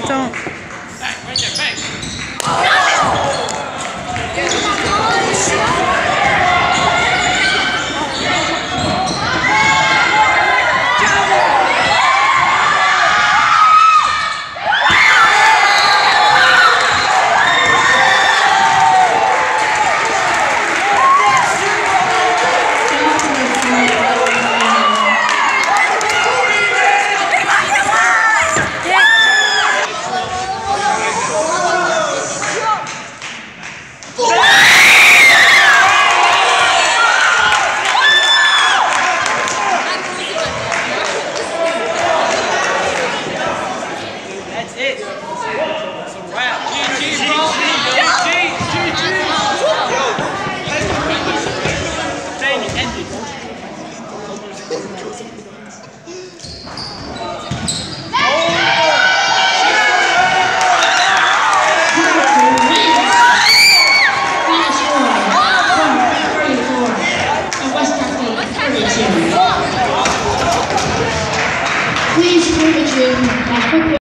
中。学，每个世界。